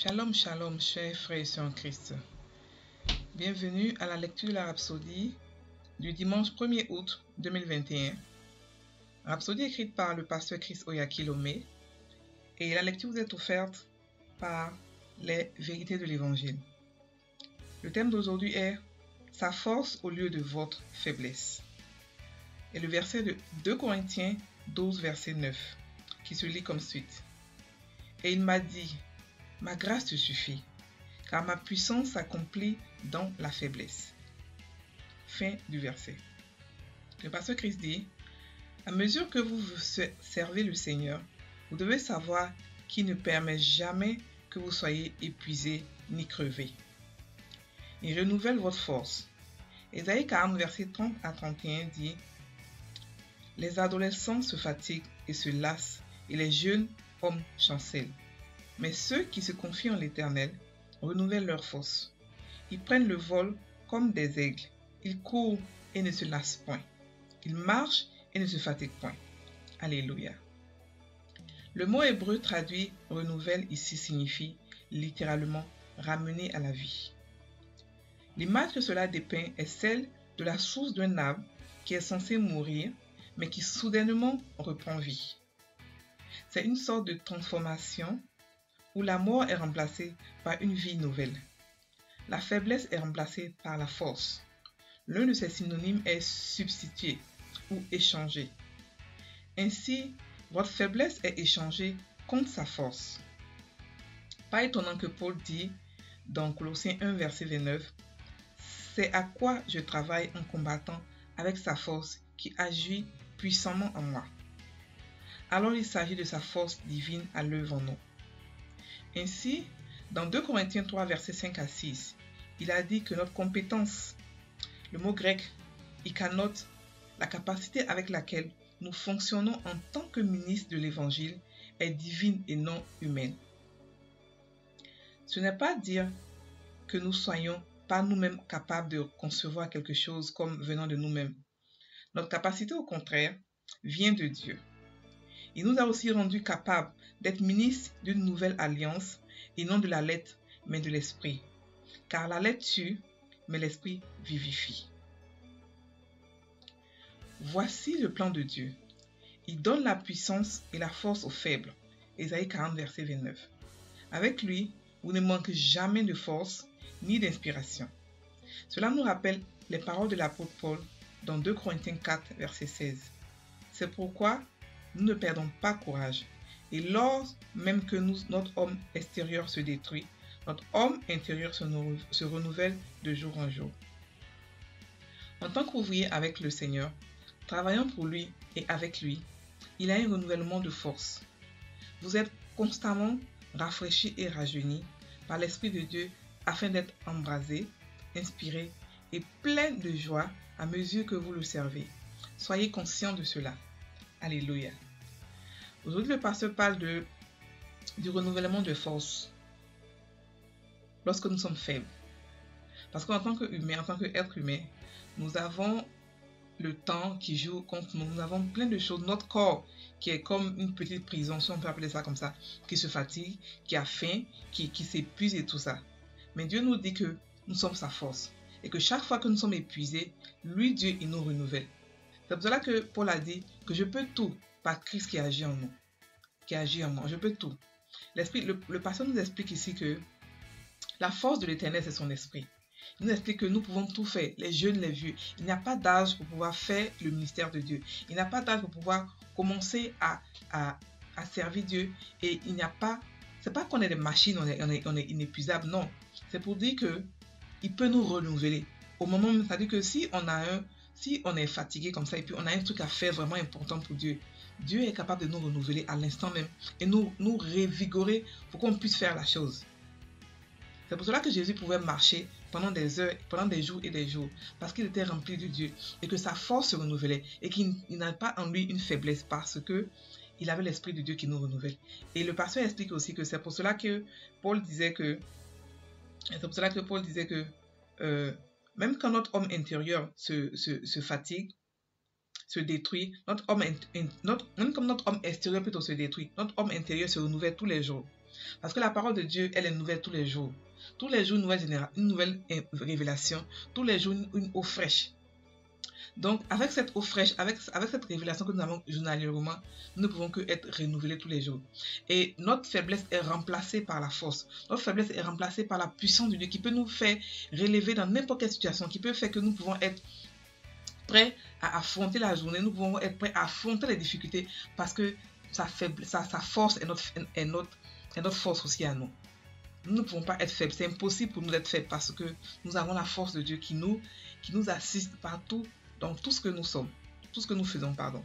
Shalom, shalom, chers frères et sœurs en Christ. Bienvenue à la lecture de la Rhapsodie du dimanche 1er août 2021. Rhapsodie écrite par le pasteur Chris Oyakilome et la lecture vous est offerte par les vérités de l'Évangile. Le thème d'aujourd'hui est Sa force au lieu de votre faiblesse. Et le verset de 2 Corinthiens 12, verset 9, qui se lit comme suite. Et il m'a dit, Ma grâce te suffit, car ma puissance s'accomplit dans la faiblesse. Fin du verset. Le pasteur Christ dit, à mesure que vous servez le Seigneur, vous devez savoir qu'il ne permet jamais que vous soyez épuisé ni crevé. Il renouvelle votre force. Ésaïe 40, verset 30 à 31 dit Les adolescents se fatiguent et se lassent, et les jeunes hommes chancellent. Mais ceux qui se confient en l'Éternel renouvellent leur force. Ils prennent le vol comme des aigles. Ils courent et ne se lassent point. Ils marchent et ne se fatiguent point. Alléluia. Le mot hébreu traduit renouvelle ici signifie littéralement ramener à la vie. L'image que cela dépeint est celle de la source d'un arbre qui est censé mourir mais qui soudainement reprend vie. C'est une sorte de transformation où la mort est remplacée par une vie nouvelle. La faiblesse est remplacée par la force. L'un de ces synonymes est substitué ou échangé. Ainsi, votre faiblesse est échangée contre sa force. Pas étonnant que Paul dit dans Colossiens 1, verset 29, C'est à quoi je travaille en combattant avec sa force qui agit puissamment en moi. Alors il s'agit de sa force divine à l'œuvre en nous. Ainsi, dans 2 Corinthiens 3, versets 5 à 6, il a dit que notre compétence, le mot grec ikanot, la capacité avec laquelle nous fonctionnons en tant que ministres de l'Évangile, est divine et non humaine. Ce n'est pas dire que nous soyons pas nous-mêmes capables de concevoir quelque chose comme venant de nous-mêmes. Notre capacité, au contraire, vient de Dieu. Il nous a aussi rendus capables d'être ministres d'une nouvelle alliance et non de la lettre, mais de l'esprit. Car la lettre tue, mais l'esprit vivifie. Voici le plan de Dieu. Il donne la puissance et la force aux faibles. Ésaïe 40, verset 29. Avec lui, vous ne manquez jamais de force ni d'inspiration. Cela nous rappelle les paroles de l'apôtre Paul dans 2 Corinthiens 4, verset 16. C'est pourquoi nous ne perdons pas courage. Et lors même que notre homme extérieur se détruit, notre homme intérieur se, renouvelle de jour en jour. En tant qu'ouvrier avec le Seigneur, travaillant pour lui et avec lui, il a un renouvellement de force. Vous êtes constamment rafraîchi et rajeuni par l'Esprit de Dieu afin d'être embrasé, inspiré et plein de joie à mesure que vous le servez. Soyez conscient de cela. Alléluia. Aujourd'hui, le pasteur parle de, du renouvellement de force lorsque nous sommes faibles. Parce qu'en tant qu'humain, en tant qu'être humain, nous avons le temps qui joue contre nous. Nous avons plein de choses. Notre corps, qui est comme une petite prison, si on peut appeler ça comme ça, qui se fatigue, qui a faim, qui, qui s'épuise et tout ça. Mais Dieu nous dit que nous sommes sa force. Et que chaque fois que nous sommes épuisés, lui, Dieu, il nous renouvelle. C'est pour cela que Paul a dit que je peux tout par Christ qui agit en nous, qui agit en moi. Je peux tout. Le, pasteur nous explique ici que la force de l'éternel, c'est son esprit. Il nous explique que nous pouvons tout faire, les jeunes, les vieux. Il n'y a pas d'âge pour pouvoir faire le ministère de Dieu. Il n'y a pas d'âge pour pouvoir commencer à, servir Dieu. Et il n'y a pas, c'est pas qu'on est des machines, on est, on non. C'est pour dire que il peut nous renouveler. Au moment même, c'est-à-dire que si on a un, si on est fatigué comme ça et puis on a un truc à faire vraiment important pour Dieu, Dieu est capable de nous renouveler à l'instant même et nous, nous révigorer pour qu'on puisse faire la chose. C'est pour cela que Jésus pouvait marcher pendant des heures, pendant des jours et des jours, parce qu'il était rempli de Dieu et que sa force se renouvelait et qu'il n'a pas en lui une faiblesse parce que il avait l'esprit de Dieu qui nous renouvelle. Et le pasteur explique aussi que c'est pour cela que Paul disait que c'est pour cela que Paul disait que euh, même quand notre homme intérieur se, fatigue, se détruit, notre homme, même comme notre homme extérieur plutôt se détruit, notre homme intérieur se renouvelle tous les jours. Parce que la parole de Dieu, elle est nouvelle tous les jours. Tous les jours, une nouvelle, une nouvelle révélation. Tous les jours, une, eau fraîche. Donc, avec cette eau fraîche, avec, cette révélation que nous avons journalièrement, nous ne pouvons que être renouvelés tous les jours. Et notre faiblesse est remplacée par la force. Notre faiblesse est remplacée par la puissance de Dieu qui peut nous faire relever dans n'importe quelle situation, qui peut faire que nous pouvons être prêts à affronter la journée, nous pouvons être prêts à affronter les difficultés parce que sa, force est notre force aussi à nous. Nous ne pouvons pas être faibles. C'est impossible pour nous d'être faibles parce que nous avons la force de Dieu qui nous, qui nous assiste partout dans tout ce que nous sommes, tout ce que nous faisons, pardon.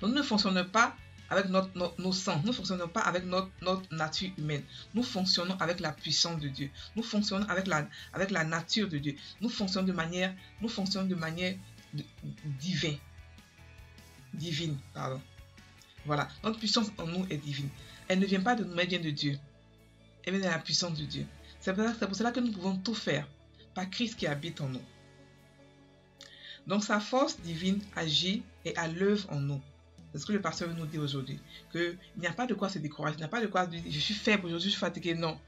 Donc nous ne fonctionnons pas avec notre, nos sens, nous ne fonctionnons pas avec notre, notre nature humaine. Nous fonctionnons avec la puissance de Dieu. Nous fonctionnons avec la, avec la nature de Dieu. Nous fonctionnons de manière, nous fonctionnons de manière divine. Divine, pardon. Voilà, notre puissance en nous est divine. Elle ne vient pas de nous, mais elle vient de Dieu. Elle vient de la puissance de Dieu. C'est pour, cela que nous pouvons tout faire par Christ qui habite en nous. Donc sa force divine agit et à l'œuvre en nous. C'est ce que le pasteur nous dire aujourd'hui. Qu'il n'y a pas de quoi se décourager, il n'y a pas de quoi dire je suis faible aujourd'hui, je suis fatigué. Non.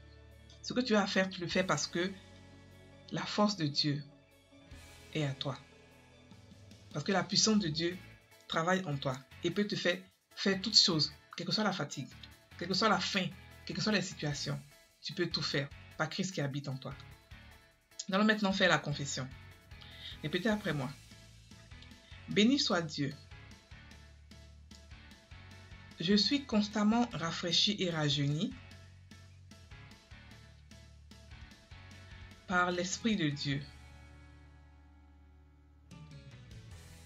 Ce que tu as à faire, tu le fais parce que la force de Dieu est à toi. Parce que la puissance de Dieu travaille en toi et peut te faire faire toutes choses, quelle que soit la fatigue, quelle que soit la faim, quelles que soient les situations. Tu peux tout faire par Christ qui habite en toi. Nous allons maintenant faire la confession. Répétez après moi. Béni soit Dieu. Je suis constamment rafraîchi et rajeuni par l'Esprit de Dieu.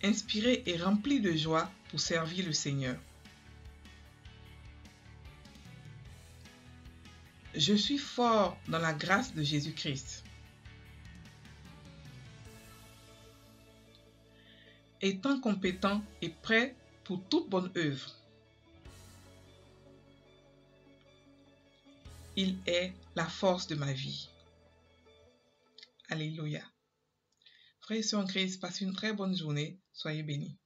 Inspiré et rempli de joie pour servir le Seigneur. Je suis fort dans la grâce de Jésus-Christ. étant compétent et prêt pour toute bonne œuvre. Il est la force de ma vie. Alléluia. Frères et sœurs en Christ, passez une très bonne journée. Soyez bénis.